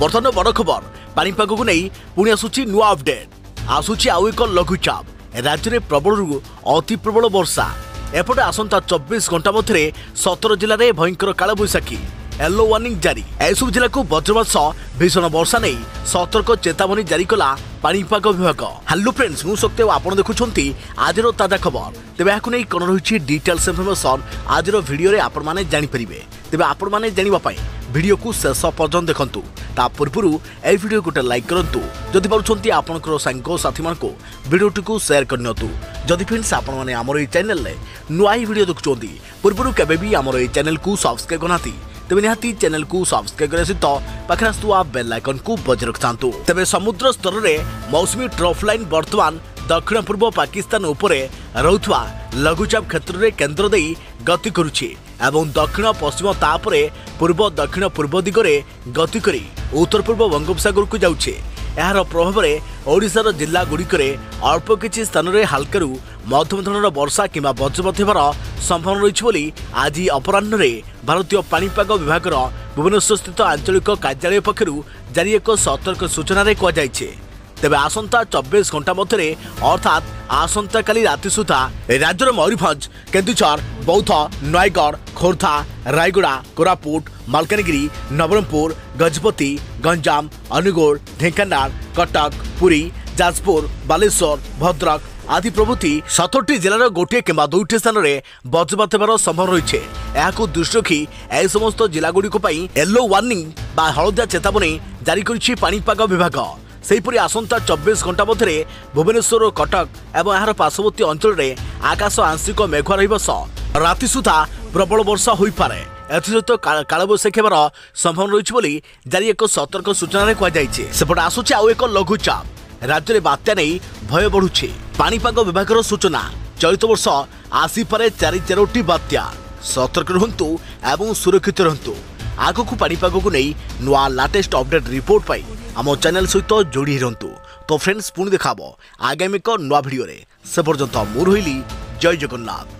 ବର୍ତ୍ତମାନ ବଡ଼ ଖବର ପାଣିପାଗକୁ ନେଇ ପୁଣି ଆସୁଛି ନୂଆ ଅପଡେଟ୍ ଆସୁଛି ଆଉ ଏକ ଲଘୁଚାପ ରାଜ୍ୟରେ ପ୍ରବଳରୁ ଅତି ପ୍ରବଳ ବର୍ଷା ଏପଟେ ଆସନ୍ତା ଚବିଶ ଘଣ୍ଟା ମଧ୍ୟରେ ସତର ଜିଲ୍ଲାରେ ଭୟଙ୍କର କାଳବୈଶାଖୀ ୟେଲୋ ୱାର୍ଣ୍ଣିଂ ଜାରି ଏସବୁ ଜିଲ୍ଲାକୁ ବଜ୍ରପାତ ସହ ଭୀଷଣ ବର୍ଷା ନେଇ ସତର୍କ ଚେତାବନୀ ଜାରି କଲା ପାଣିପାଗ ବିଭାଗ ହ୍ୟାଲୋ ଫ୍ରେଣ୍ଡସ୍ ମୁଁ ସତ୍ୟ ଆପଣ ଦେଖୁଛନ୍ତି ଆଜିର ତାଜା ଖବର ତେବେ ଏହାକୁ ନେଇ କ'ଣ ରହିଛି ଡିଟେଲ୍ସ ଇନଫର୍ମେସନ୍ ଆଜିର ଭିଡ଼ିଓରେ ଆପଣମାନେ ଜାଣିପାରିବେ ତେବେ ଆପଣମାନେ ଜାଣିବା ପାଇଁ ভিডিওকু শেষ পর্যন্ত দেখন্তু তা পূর্বরু এই ভিডিও গোটে লাইক করন্তু যদি পারুছন্তি আপনকৰ সাংগ সাথী মানক ভিডিওটিকু শেয়ার কৰিনিয়তু যদি ফ্রেন্ডস আপন মানে আমাৰ এই চ্যানেললে নয়া ভিডিও দেখুছন্তি পূর্বরু কেবে বি আমাৰ এই চ্যানেলকু সাবস্ক্রাইব করনাতি ତେବେ ନିହାତି ଚ୍ୟାନେଲକୁ ସବସ୍କ୍ରାଇବ୍ କରିବା ସହିତ ପାଖରେ ଆସୁଥିବା ବେଲ୍ ଆଇକନ୍କୁ ବଜାୟ ରଖିଥାନ୍ତୁ ତେବେ ସମୁଦ୍ର ସ୍ତରରେ ମୌସୁମୀ ଟ୍ରଫ୍ ଲାଇନ୍ ବର୍ତ୍ତମାନ ଦକ୍ଷିଣ ପୂର୍ବ ପାକିସ୍ତାନ ଉପରେ ରହୁଥିବା ଲଘୁଚାପ କ୍ଷେତ୍ରରେ କେନ୍ଦ୍ର ଦେଇ ଗତି କରୁଛି ଏବଂ ଦକ୍ଷିଣ ପଶ୍ଚିମ ତାପରେ ପୂର୍ବ ଦକ୍ଷିଣ ପୂର୍ବ ଦିଗରେ ଗତି କରି ଉତ୍ତର ପୂର୍ବ ବଙ୍ଗୋପସାଗରକୁ ଯାଉଛି ଏହାର ପ୍ରଭାବରେ ଓଡ଼ିଶାର ଜିଲ୍ଲାଗୁଡ଼ିକରେ ଅଳ୍ପ କିଛି ସ୍ଥାନରେ ହାଲକାରୁ ମଧ୍ୟମ ଧରଣର ବର୍ଷା କିମ୍ବା ବଜ୍ରପାତ ହେବାର ସମ୍ଭାବନା ରହିଛି ବୋଲି ଆଜି ଅପରାହ୍ନରେ ଭାରତୀୟ ପାଣିପାଗ ବିଭାଗର ଭୁବନେଶ୍ୱରସ୍ଥିତ ଆଞ୍ଚଳିକ କାର୍ଯ୍ୟାଳୟ ପକ୍ଷରୁ ଜାରି ଏକ ସତର୍କ ସୂଚନାରେ କୁହାଯାଇଛି ତେବେ ଆସନ୍ତା ଚବିଶ ଘଣ୍ଟା ମଧ୍ୟରେ ଅର୍ଥାତ୍ ଆସନ୍ତାକାଲି ରାତି ସୁଦ୍ଧା ରାଜ୍ୟର ମୟୂରଭଞ୍ଜ କେନ୍ଦୁଝର ବୌଦ୍ଧ ନୟାଗଡ଼ ଖୋର୍ଦ୍ଧା ରାୟଗଡ଼ା କୋରାପୁଟ ମାଲକାନଗିରି ନବରଙ୍ଗପୁର ଗଜପତି ଗଞ୍ଜାମ ଅନୁଗୁଳ ଢେଙ୍କାନାଳ କଟକ ପୁରୀ ଯାଜପୁର ବାଲେଶ୍ୱର ଭଦ୍ରକ আদি প্রভৃতি সতেরটি জেলার গোটিয়ে কিংবা দুইটি স্থানের বজ্রপাত হবার সম্ভাবনা রয়েছে এখন দৃষ্টি রাখি এই সমস্ত জেলাগুড়ি ইয়েলো ওয়ার্নিং বা হলদিয়া চেতাবনী জারি করেছে পাপাগ বিভাগ ସେହିପରି ଆସନ୍ତା ଚବିଶ ଘଣ୍ଟା ମଧ୍ୟରେ ଭୁବନେଶ୍ୱର କଟକ ଏବଂ ଏହାର ପାର୍ଶ୍ୱବର୍ତ୍ତୀ ଅଞ୍ଚଳରେ ଆକାଶ ଆଂଶିକ ମେଘୁଆ ରହିବ ସହ ରାତି ସୁଦ୍ଧା ପ୍ରବଳ ବର୍ଷା ହୋଇପାରେ ଏଥିସହିତ କାଳବୈଶାଖୀ ହେବାର ସମ୍ଭାବନା ରହିଛି ବୋଲି ଜାରି ଏକ ସତର୍କ ସୂଚନାରେ କୁହାଯାଇଛି ସେପଟେ ଆସୁଛି ଆଉ ଏକ ଲଘୁଚାପ ରାଜ୍ୟରେ ବାତ୍ୟା ନେଇ ଭୟ ବଢ଼ୁଛି ପାଣିପାଗ ବିଭାଗର ସୂଚନା ଚଳିତ ବର୍ଷ ଆସିପାରେ ଚାରି ଚାରୋଟି ବାତ୍ୟା ସତର୍କ ରୁହନ୍ତୁ ଏବଂ ସୁରକ୍ଷିତ ରୁହନ୍ତୁ ଆଗକୁ ପାଣିପାଗକୁ ନେଇ ନୂଆ ଲାଟେଷ୍ଟ ଅପଡେଟ୍ ରିପୋର୍ଟ ପାଇଁ ଆମ ଚ୍ୟାନେଲ୍ ସହିତ ଯୋଡ଼ି ରହନ୍ତୁ ତ ଫ୍ରେଣ୍ଡସ୍ ପୁଣି ଦେଖାହବ ଆଗାମୀ ଏକ ନୂଆ ଭିଡ଼ିଓରେ ସେ ପର୍ଯ୍ୟନ୍ତ ମୁଁ ରହିଲି ଜୟ ଜଗନ୍ନାଥ